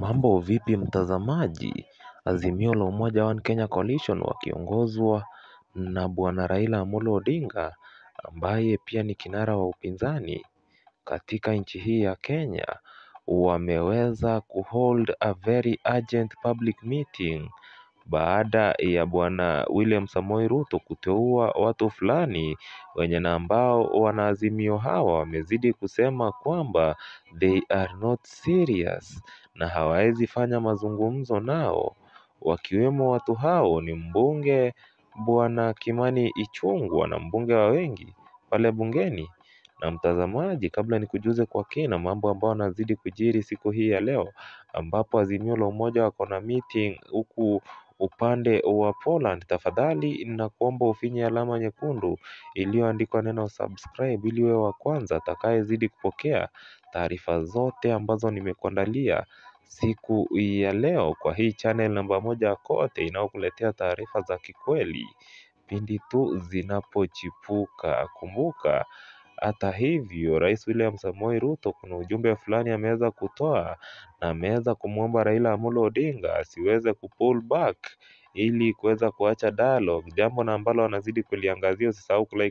Mambo vipi mtazamaji, azimio la umoja One Kenya Coalition wakiongozwa na bwana Raila Amolo Odinga ambaye pia ni kinara wa upinzani katika nchi hii ya Kenya wameweza kuhold a very urgent public meeting baada ya bwana William Samoei Ruto kuteua watu fulani wenye na ambao wanaazimio hawa wamezidi kusema kwamba they are not serious na hawawezi fanya mazungumzo nao wakiwemo watu hao ni mbunge bwana Kimani Ichung'wa na mbunge wa wengi pale bungeni. Na mtazamaji kabla nikujuze kwa kina mambo ambayo yanazidi kujiri siku hii ya leo ambapo azimio la umoja wako na meeting huku upande wa Poland tafadhali ninakuomba ufinye alama nyekundu iliyoandikwa neno subscribe ili uwe wa kwanza atakayezidi kupokea taarifa zote ambazo nimekuandalia siku ya leo kwa hii channel namba moja kote inayokuletea taarifa za kikweli pindi tu zinapochipuka. Kumbuka hata hivyo rais William Samoei Ruto kuna ujumbe fulani ameweza kutoa na ameweza kumwomba Raila Amolo Odinga asiweze kupull back ili kuweza kuacha dialogue jambo na ambalo anazidi kuliangazia. Usisahau kulike